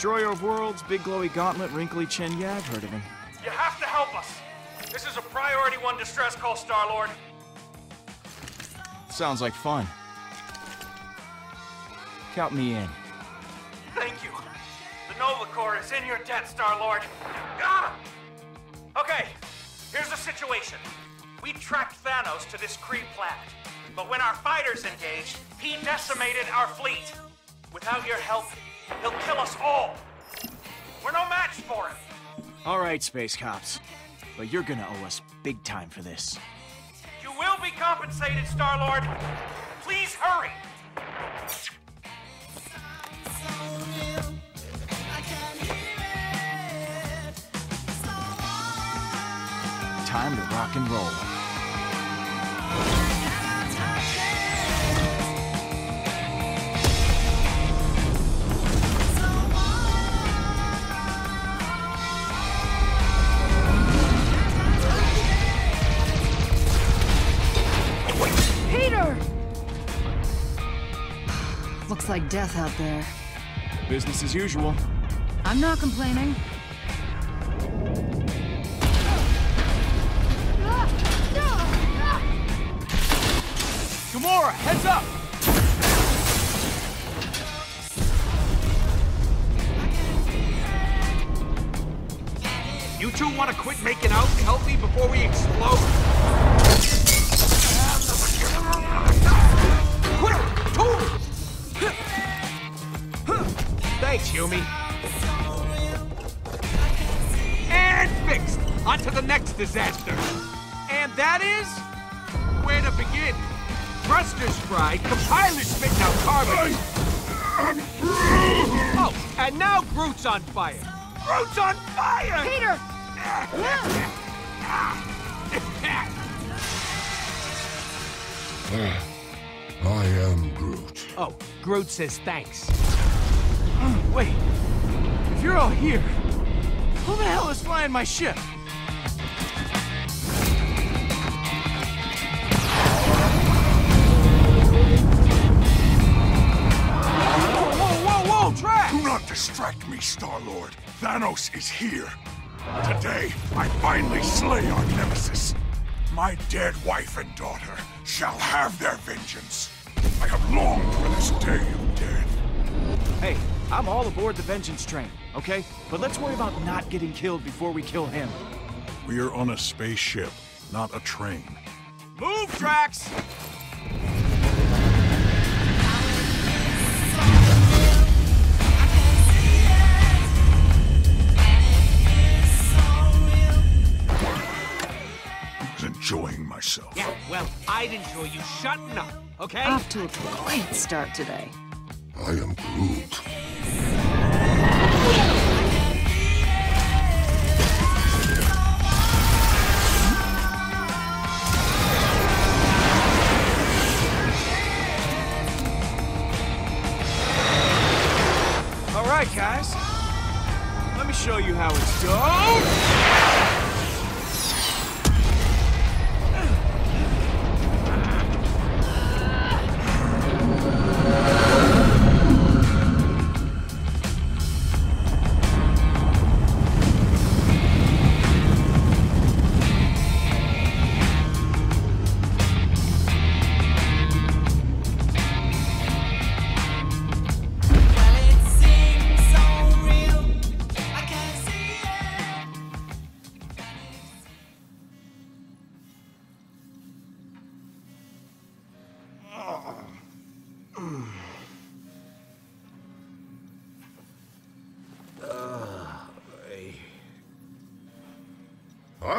Destroyer of Worlds, Big Glowy Gauntlet, Wrinkly Chin. Yeah, I've heard of him. You have to help us. This is a priority one distress call, Star-Lord. Sounds like fun. Count me in. Thank you. The Nova Corps is in your debt, Star-Lord. Ah! Okay, here's the situation. We tracked Thanos to this Kree planet, but when our fighters engaged, he decimated our fleet. Without your help, he'll kill us all. We're no match for him. All right, Space Cops. But you're gonna owe us big time for this. You will be compensated, Star-Lord. Please hurry. Time to rock and roll. Like death out there. Business as usual. I'm not complaining. Gamora, heads up! You two want to quit making out and help me before we explode? Thanks, Yumi. And fixed! On to the next disaster. And that is... Where to begin? Thrusters fried, compilers spitting out carbon. Oh, and now Groot's on fire. Groot's on fire! Peter! Ah, I am Groot. Oh, Groot says thanks. Oh, wait. If you're all here, who the hell is flying my ship? Whoa, whoa, whoa, whoa, Do not distract me, Star-Lord. Thanos is here. Today, I finally slay our nemesis. My dead wife and daughter shall have their vengeance. I have longed for this day of death. Hey, I'm all aboard the Vengeance train, okay? But let's worry about not getting killed before we kill him. We are on a spaceship, not a train. Move, Drax! I enjoying myself. Yeah, well, I'd enjoy you shutting up, okay? Off to a great start today. I am Groot. All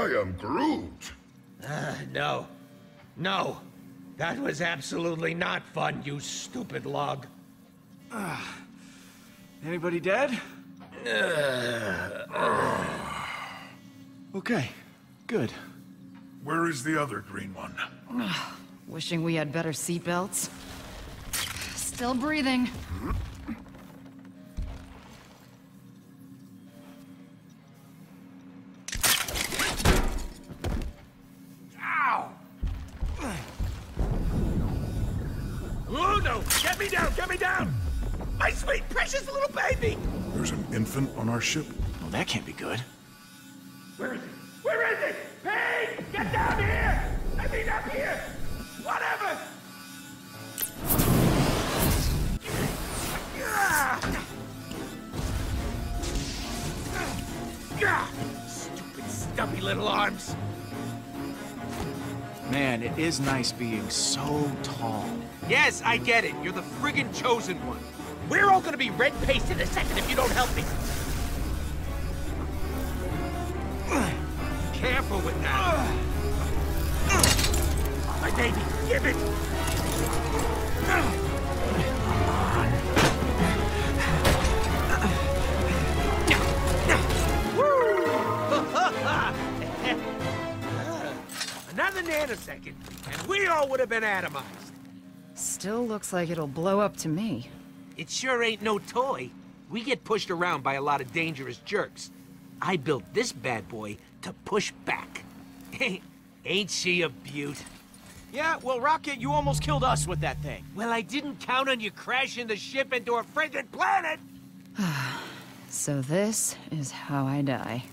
I am Groot. Ah, no. No. That was absolutely not fun, you stupid log. Ah. Anybody dead? Ah. okay, good. Where is the other green one? Wishing we had better seatbelts. Still breathing. Hmm? Me down! Get me me down! My sweet, precious little baby! There's an infant on our ship? Well, that can't be good. Where is it? Where is it? Hey! Get down here! I mean up here! Whatever! Ah! Ah! Stupid stumpy little arms! Man, it is nice being so tall. Yes, I get it. You're the friggin' chosen one. We're all gonna be red paste in a second if you don't help me. Careful with that. My baby, give it! Another nanosecond, and we all would have been atomized. Still looks like it'll blow up to me. It sure ain't no toy. We get pushed around by a lot of dangerous jerks. I built this bad boy to push back. ain't she a beaut? Yeah, well, Rocket, you almost killed us with that thing. Well, I didn't count on you crashing the ship into a friggin' planet! So this is how I die.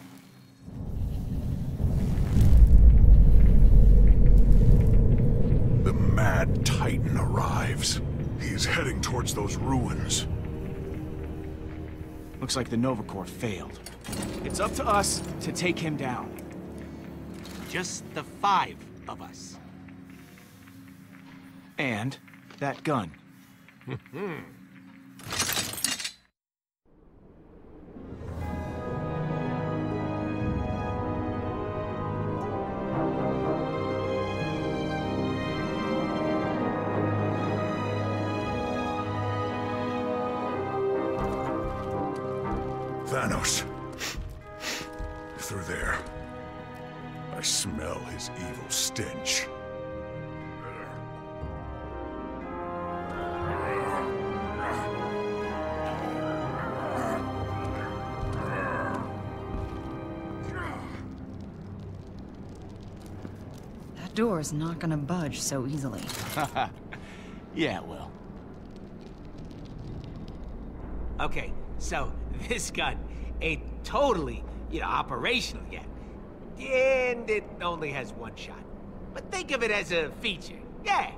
Mad Titan arrives. He's heading towards those ruins. Looks like the Nova Corps failed. It's up to us to take him down. Just the five of us. And that gun. Thanos. Through there. I smell his evil stench. That door is not gonna budge so easily. Yeah, well. Okay, so this gun ain't totally, you know, operational yet. And it only has one shot. But think of it as a feature. Yeah.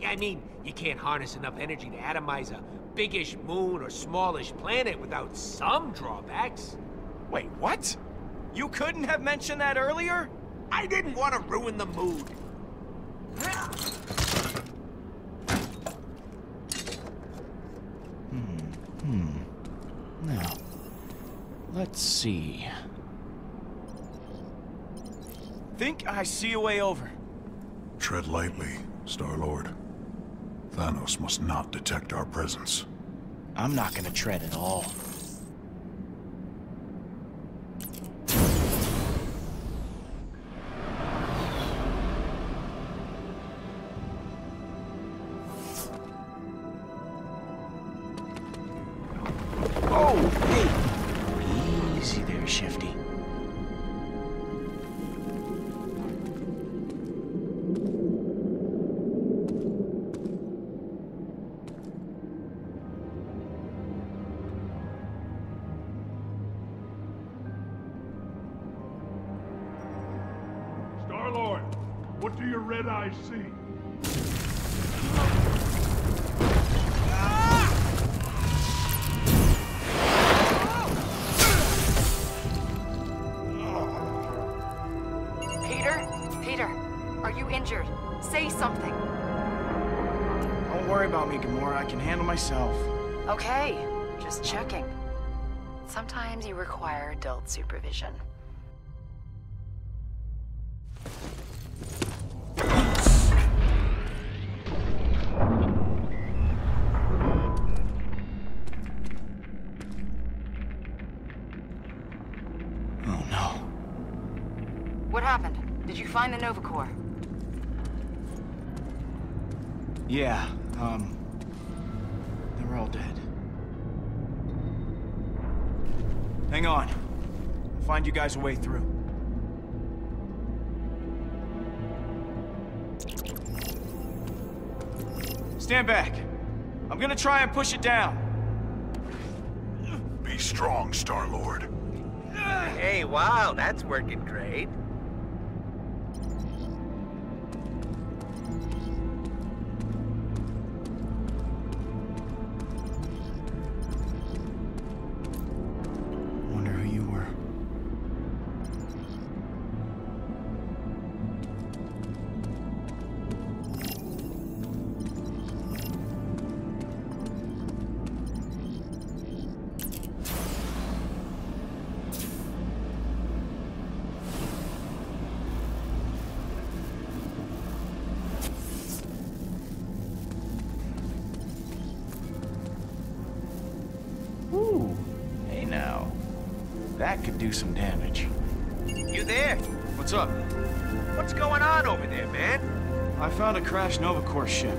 Yeah, I mean, you can't harness enough energy to atomize a biggish moon or smallish planet without some drawbacks. Wait, what? You couldn't have mentioned that earlier? I didn't want to ruin the mood. Hmm. Hmm. Now, let's see. Think I see a way over. Tread lightly, Star-Lord. Thanos must not detect our presence. I'm not gonna tread at all. Oh, hey! Easy there, Shifty. Star-Lord, what do your red eyes see? Myself. Okay, just checking. Sometimes you require adult supervision. Oh, no. What happened? Did you find the Nova Corps? Yeah, um... Hang on. I'll find you guys a way through. Stand back. I'm gonna try and push it down. Be strong, Star-Lord. Hey, wow, that's working great. Ooh, hey now. That could do some damage. You there? What's up? What's going on over there, man? I found a crashed Nova Corps ship.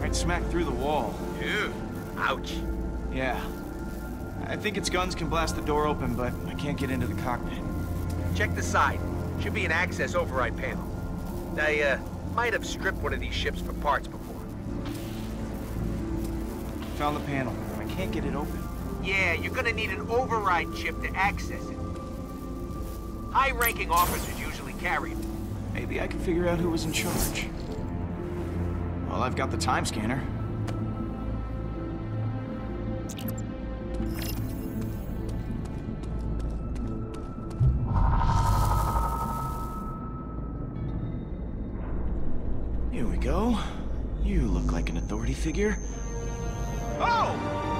Right smack through the wall. Ew. Ouch. Yeah. I think its guns can blast the door open, but I can't get into the cockpit. Check the side. Should be an access override panel. I, uh, might have stripped one of these ships for parts before. Found the panel. I can't get it open. Yeah, you're gonna need an override chip to access it. High-ranking officers usually carry them. Maybe I can figure out who was in charge. Well, I've got the time scanner. Here we go. You look like an authority figure. Oh!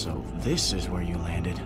So this is where you landed.